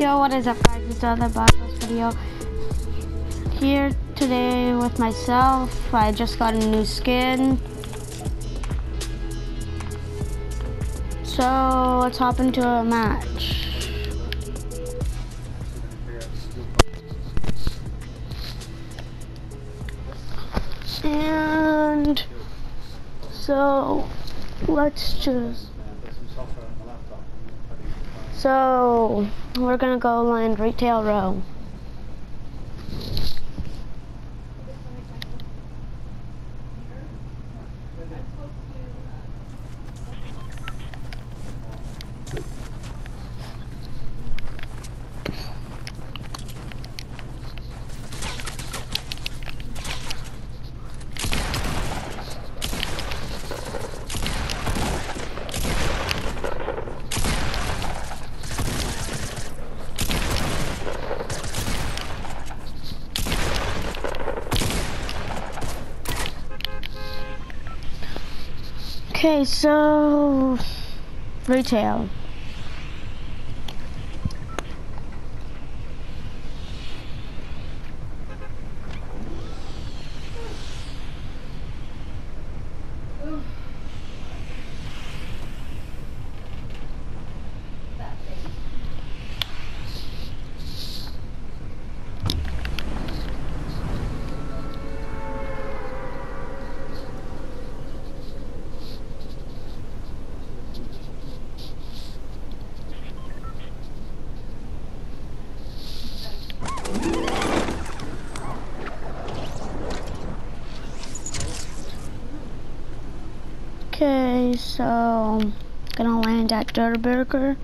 Yo, what is up guys? It's the other Boxless video. Here today with myself. I just got a new skin. So let's hop into a match. And so let's just so we're gonna go land retail row. Okay, so retail. So gonna land at Durrr Burger.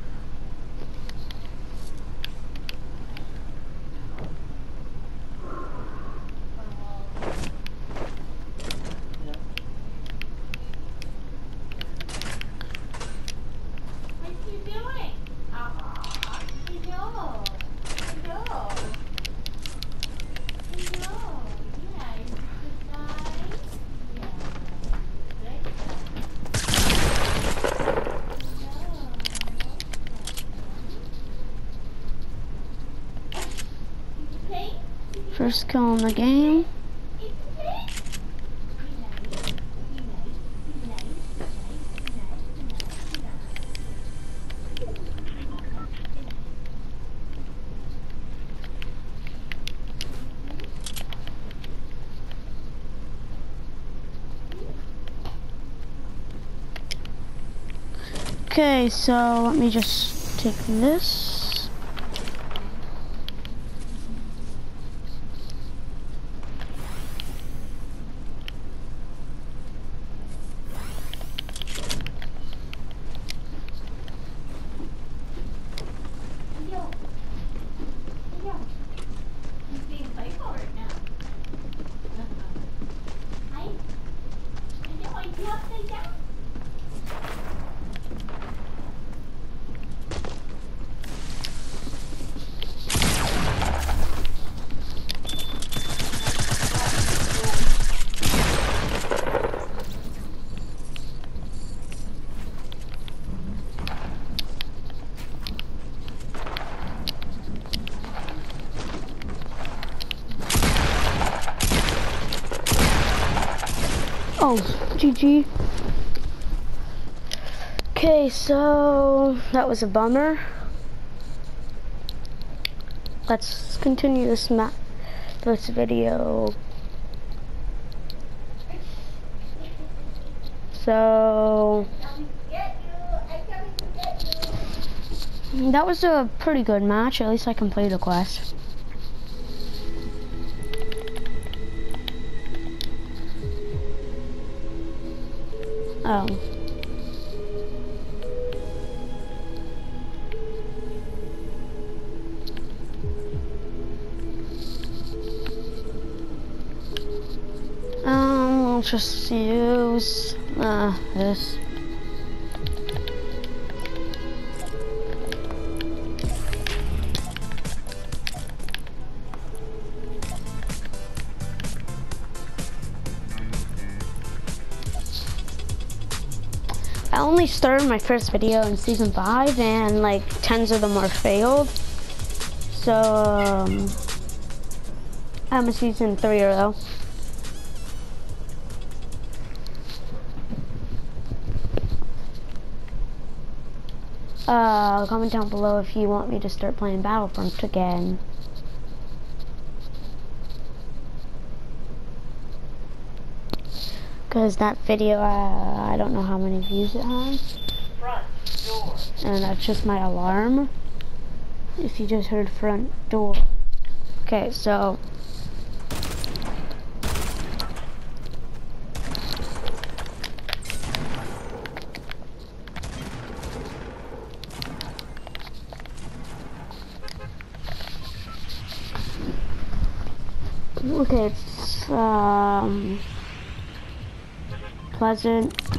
First kill in the game. Okay, so let me just take this. GG. Okay, so that was a bummer. Let's continue this map, this video. So that was a pretty good match. At least I completed the quest. Oh. Um, I'll just use uh, this. Started my first video in season five and like tens of them are failed. So, um, I'm a season three or though. Uh, comment down below if you want me to start playing Battlefront again. Because that video, uh, I don't know how many views it has. And that's just my alarm. If you just heard front door. Okay, so Okay, it's um, pleasant.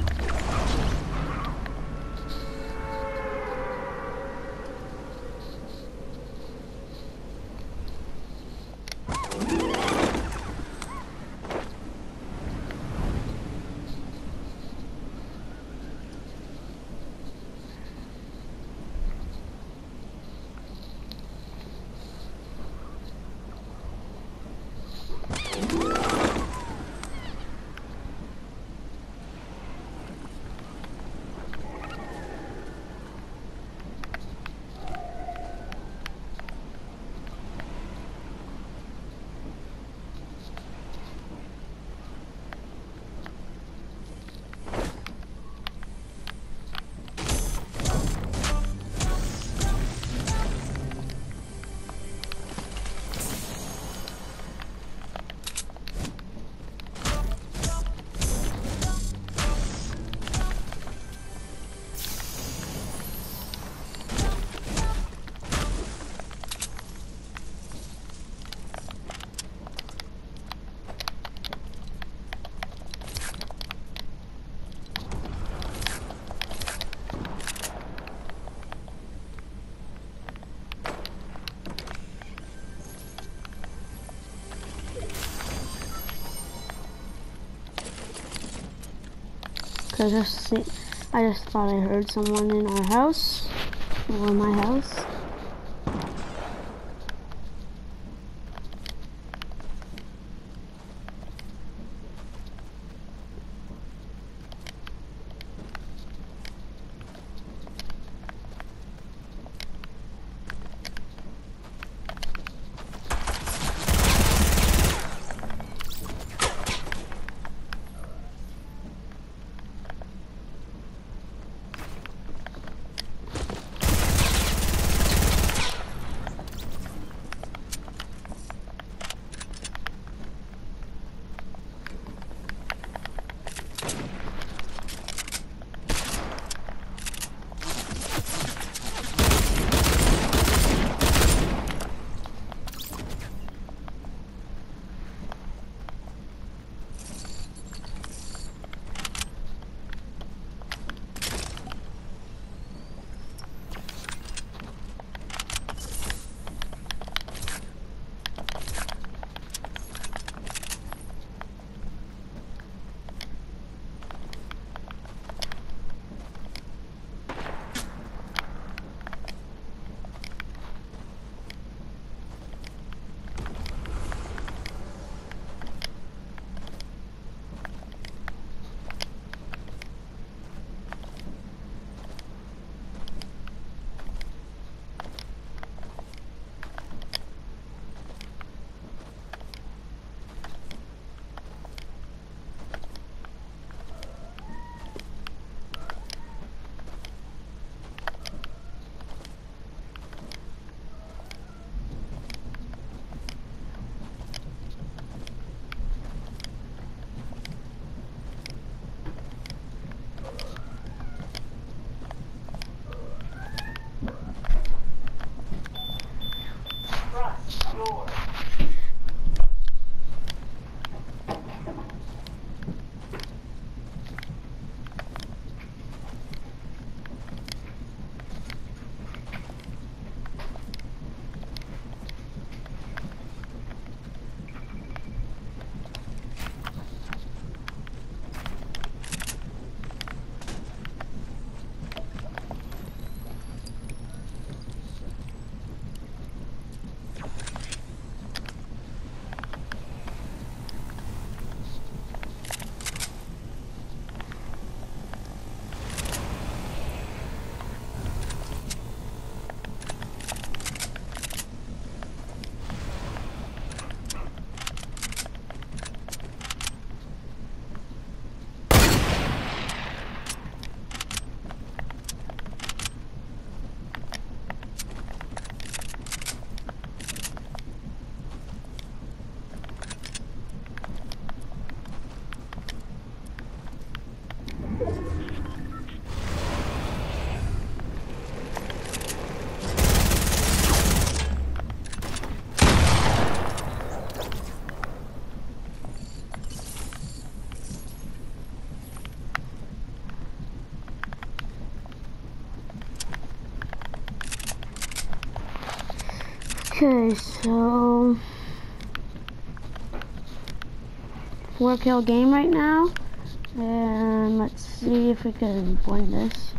I just I just thought I heard someone in our house, or my house. Lord. Okay, so four kill game right now. And let's see if we can win this.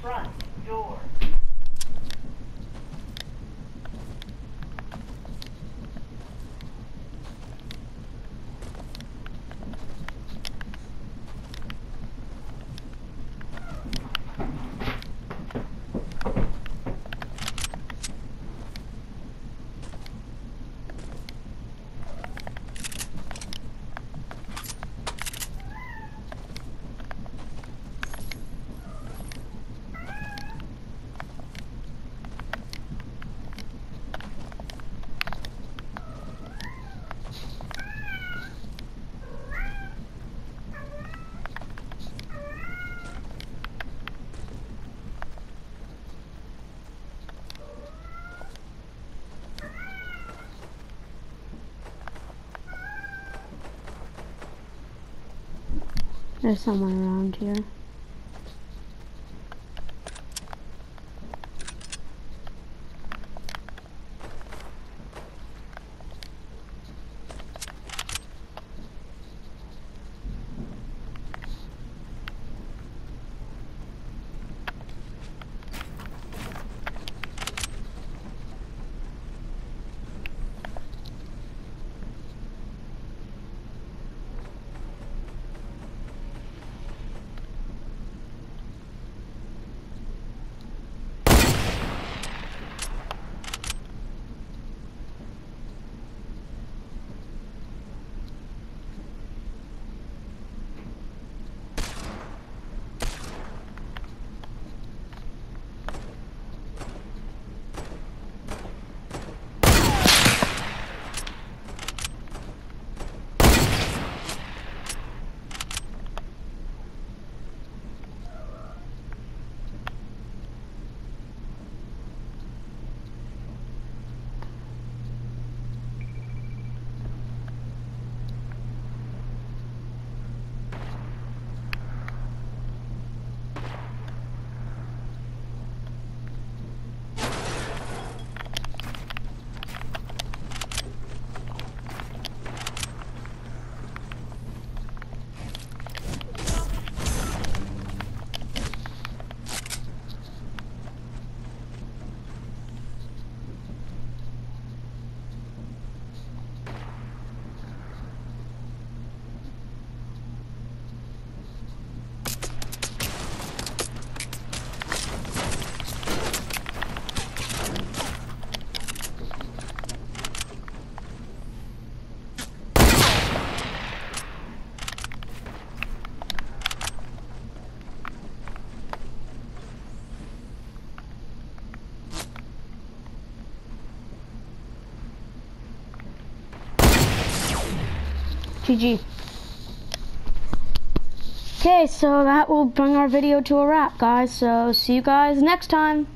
Front door. There's someone around here. GG. Okay, so that will bring our video to a wrap, guys. So see you guys next time.